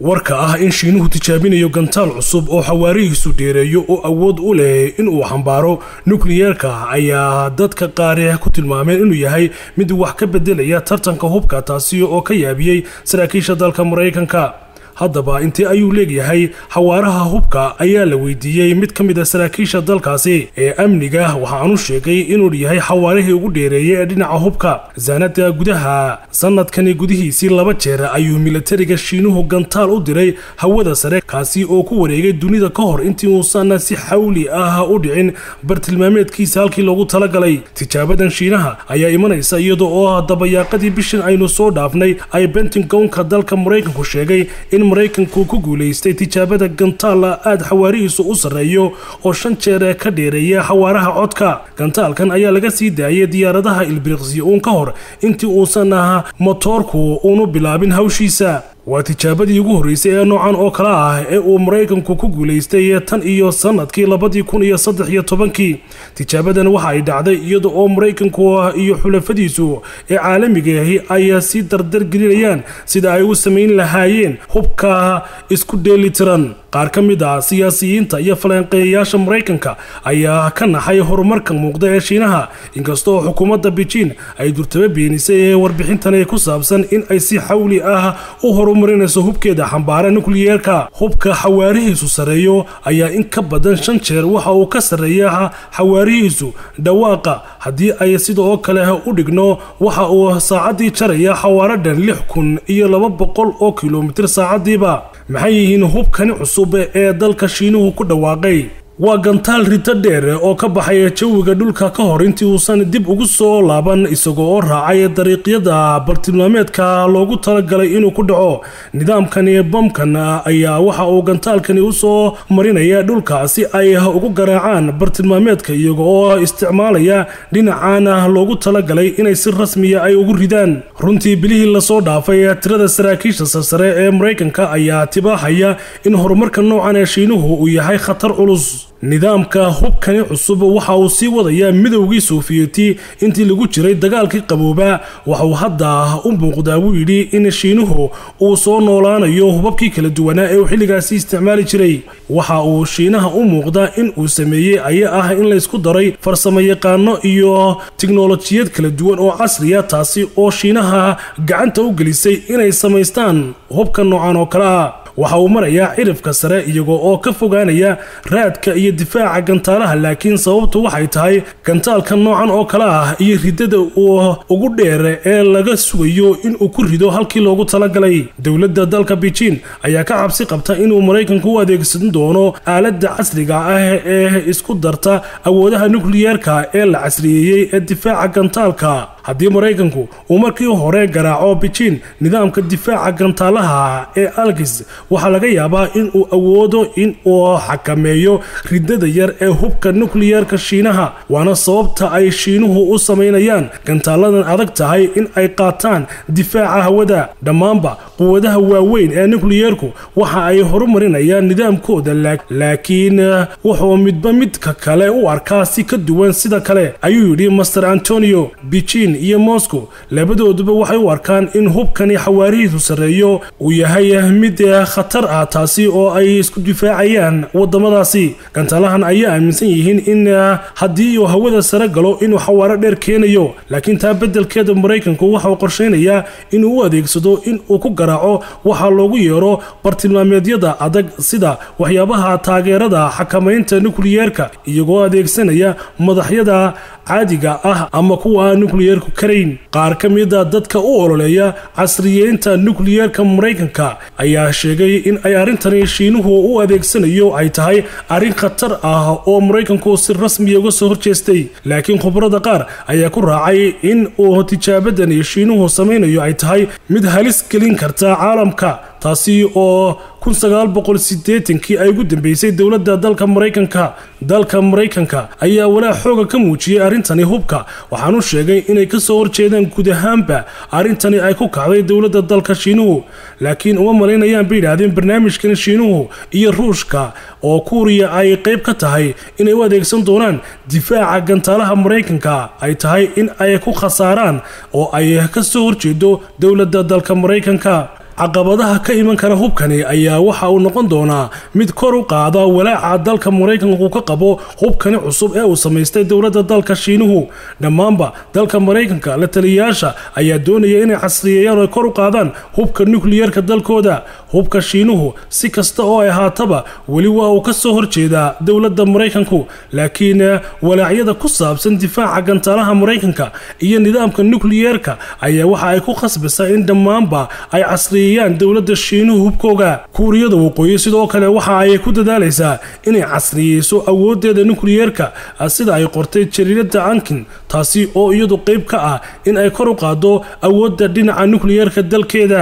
warka ah in shiinuhu tijaabinayo gantaal cusub oo xawaarihiisu dheereeyo oo awood u leh inuu xambaaro nukliyeerka ayaa dadka qaari ku tilmaameen inuu yahay mid wax ka bedelaya tartanka hubka taasi oo ka yaabiyey saraakiisha dalka maraykanka haddaba intee ayuu leegyahay xawaaraha hubka ayaa la weydiiyey. Mid ka mid a saraakiisha dalkaasi ee amniga waxaanu sheegay inuu yahay xawaarihii ugu dheereeyay ee dhinaca hubka. Saanada gudaha sanadkani gudihiisii laba jeer ayuu milatariga shiinuhu gantaal u diray hawada sare kaasi oo ku wareegay dunida ka hor intii uusan si xawli ah u dhicin. Bartilmaameedkiisa halkii loogu talagalay tijaabadan shiinaha ayaa imanaysa iyada oo dabayaaqadii bishan aynu soo dhaafnay ay bentagonka dalka maraykanku sheegay in maraykanku ku guulaystay tijaabada gantaala aada xawaarihiisu u sarreeyo oo shan jeer ka dheereeya xawaaraha codka. Gantaalkan ayaa laga sii daayay diyaaradaha ilbiriqsi uun ka hor intii uusan motoorku uunu bilaabin hawshiisa waa tijaabadii ugu horreysay ee noocan oo kale ah ee uu maraykanku ku guulaystay tan iyo sannadkii labadii kun iyo saddex iyo tobankii. Tijaabadan waxa ay dhacday iyada oo maraykanku iyo xulafadiisu ee caalamigaahi ay sii dardargelinayaan sida ay u samayn lahaayeen hubka isku dheelitiran. Qaar ka mid ah siyaasiyiinta iyo falanqeeyayaasha maraykanka ayaa ka naxay horumarka muuqda ee shiinaha. Inkastoo xukuumadda beijing ay durtaba beenisay ee warbixintan ku saabsan in ay si xawli ah u horumarinayso hubkeeda xambaara nukliyeerka hubka xawaarihiisu sarreeyo ayaa in ka badan shan jeer waxa uu ka sarreeya xawaarihiisu. Dhawaaqa haddii ay sida oo kale u dhigno waxa uu saacaddii jaraya xawaaro dhan lix kun iyo laba boqol oo kilomitir saacadiiba maxay yihiin hubkani cusub ee dalka shiinuhu ku dhawaaqay waa gantaal rito dheer oo ka baxaya jawiga dhulka ka hor intii uusan dib ugu soo laaban isagoo oo raacay dariiqyada bartilmaameedka loogu talagalay inuu ku dhaco. Nidaamkani bamkan ayaa waxa uu gantaalkani u soo marinaya dhulka si ay ugu garaacaan bartilmaameedka iyaga oo isticmaalaya dhinacan loogu talagalay inay si rasmiya ay ugu ridaan. Runtii bilihii la soo dhaafay tirada saraakiisha sarsare ee maraykanka ayaa tibaaxaya in horumarka noocan ee shiinuhu uu yahay khatar culus nidaamka hubkani cusub waxa uu sii wadayaa midowgii soofiyeti intii lagu jiray dagaalkii qabooba. Waxauu hadda u muuqdaa buu yidhi in shiinuhu uu soo noolaanayo hubabkii kala duwanaa ee uu xilligaasi isticmaali jiray. Waxa uu shiinaha u muuqdaa in uu sameeyey ayaa ah in laysku daray farsamo yaqaano iyo tiknolojiyad kala duwan oo casriya taasi oo shiinaha gacanta u gelisay inay samaystaan hubka noocan oo kale ah waxa uu marayaa cirifka sare iyagoo oo ka fogaanaya raadka iyo difaaca gantaalaha laakiin sababtu waxay tahay gantaalka noocan oo kale ah iyo ridada uu ugu dheer ee laga sugayo inuu ku rido halkii loogu talagalay. Dowladda dalka beijing ayaa ka cabsi qabta inuu maraykanku u adeegsan doono aaladda casriga ah ee isku darta awoodaha nukliyeerka ee la casriyeeyey ee difaaca gantaalka haddii maraykanku uu markii hore garaaco beijing nidaamka difaaca gantaalaha ee algis waxaa laga yaabaa in uu awoodo in uu xakameeyo ridada yar ee hubka nukliyeerka shiinaha. Waana sababta ay shiinuhu u samaynayaan gantaaladan adag tahay in ay qaataan difaaca hawada. Dhammaanba quwadaha waaweyn ee nukliyeerku waxa ay horumarinayaan nidaamkooda laakiin wuxuu midba midka kale u arkaa si ka duwan sida kale ayuu yidhi master antonio beijing iyo moscow labadooduba waxay u arkaan in hubkani xawaarihiisu sarreeyo uu yahay mid khatar ah taasi oo ay isku difaacayaan wadamadaasi gantaalahan ayaa aaminsan yihiin in haddii uu hawada sare galo inuu xawaaro dheer keenayo laakiin taa beddelkeeda maraykanku waxauu qorshaynayaa inuu u adeegsado in uu ku garaaco waxaa loogu yeero bartilmaameedyada adag sida waxyaabaha taageerada xakamaynta nukliyeerka iyagoo adeegsanaya madaxyada caadiga ah ama kuwa nukliyeerku karayn. Qaar ka mida dadka u ololeeya casriyeynta nukliyeerka maraykanka ayaa sheegay in ay arrintani shiinuhu u adeegsanayo ay tahay arrin khatar ah oo maraykanku si rasmiya uga soo horjeestay. Laakiin khubarada qaar ayaa ku raacay in uu tijaabadani shiinuhu samaynayo ay tahay mid halis gelin karta caalamka taasi oo kun sagaal boqol sideetankii ay ugu dambeysay dowladda dalka maraykanka. Dalka maraykanka ayaa walaa xooga ka muujiyey arrintani hubka. Waxaanu sheegay inay ka soo horjeedaan guud ahaanba arrintani ay ku kacday dowladda dalka shiinuhu laakiin uma malaynayaan bay yidhaahdeen barnaamijkan shiinuhu iyo ruushka oo kuuriya ay qayb ka tahay inay u adeegsan doonaan difaaca gantaalaha maraykanka. Ay tahay in ay ku khasaaraan oo ay ka soo horjeedo dowladda dalka maraykanka caqabadaha ka iman kara hubkani ayaa waxa uu noqon doonaa mid kor u qaada walaaca dalka maraykanku ka qabo hubkani cusub ee uu samaystay dowladda dalka shiinuhu. Dhammaanba dalka maraykanka la taliyayaasha ayaa doonaya inay casriyeeyaan oo kor u qaadaan hubka nukliyeerka dalkooda. Hubka shiinuhu si kasta oo ay ahaataba weli waa uu ka soo horjeedaa dowladda maraykanku laakiin walaacyada ku saabsan difaaca gantaalaha maraykanka iyo nidaamka nukliyeerka ayaa waxa ay ku khasbaysaa in dhammaanba ay casriyeeyaan dowladda shiinuhu hubkooga. Kuuriyada waqooyi sidoo kale waxa ay ku dadaalaysaa inay casriyeyso awooddeeda nukliyeerka sida ay qortay jariirada ankin taasi oo iyadu qayb ka ah in ay kor u qaado awoodda dhinaca nukliyeerka dalkeeda